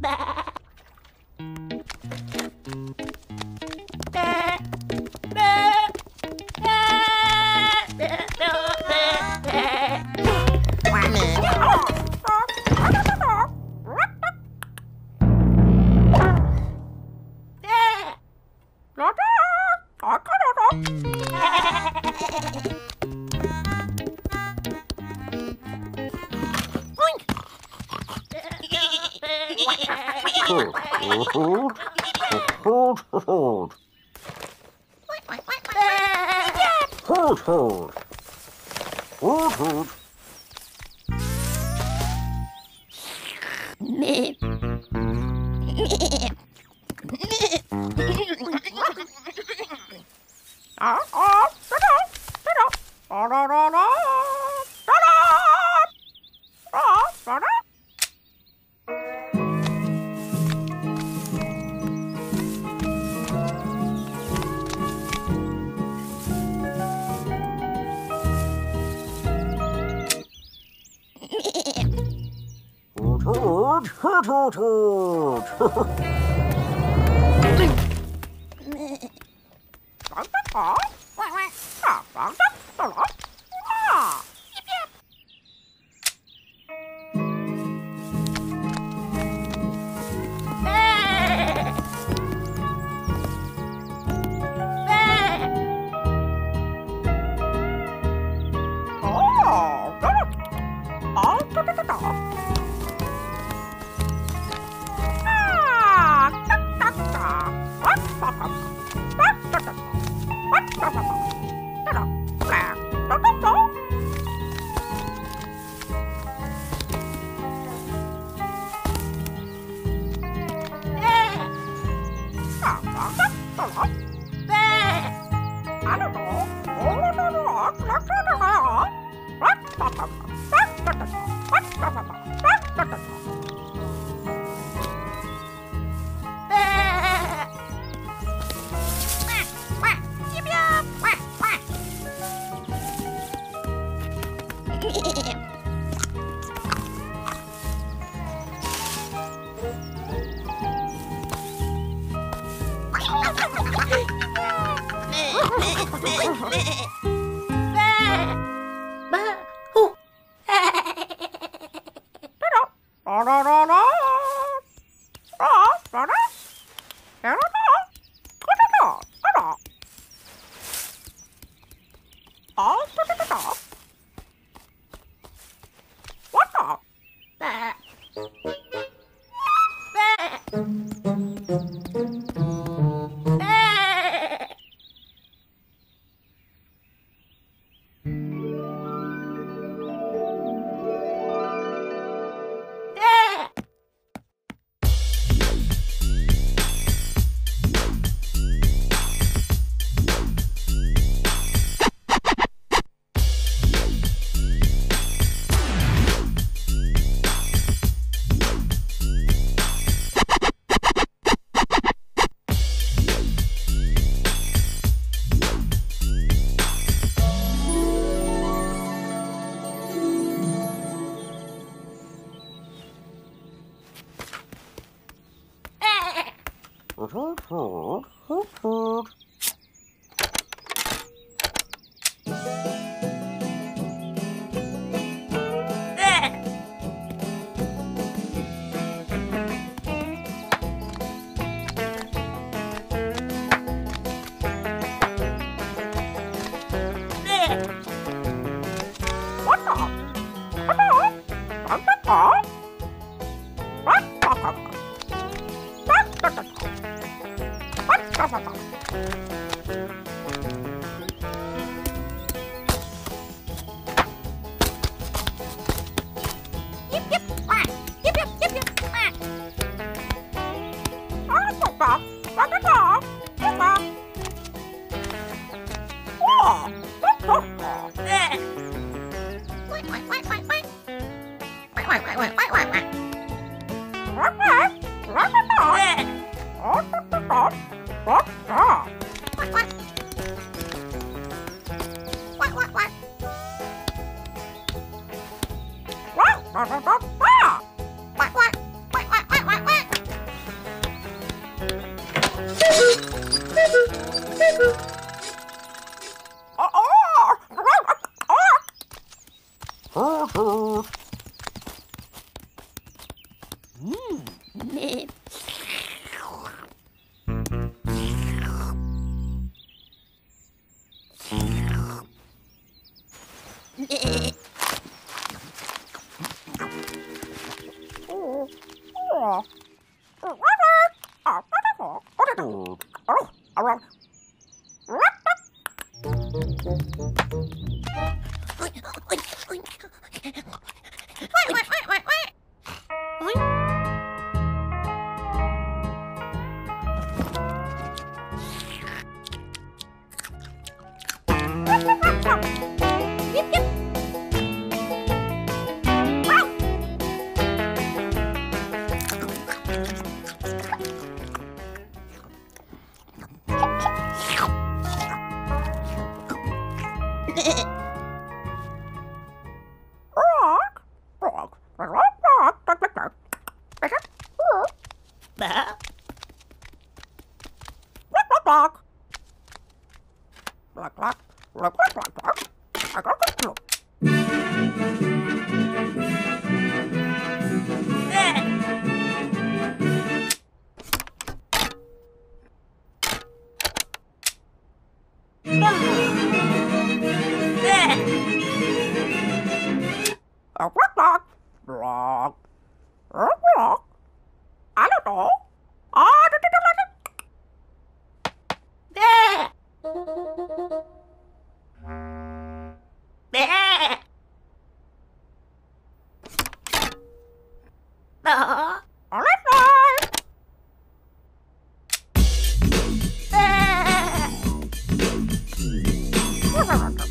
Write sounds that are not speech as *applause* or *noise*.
Bah. Hold, hold. Hold, hold. Hold, hold. Nip. Nip. Nip. Hoot hoot. Hoot hoot. Hoot *laughs* hoot. Hoot hoot hoot. Hoot hoot hoot. Hoot hoot. パパ。Nee. だ Ha ha ha!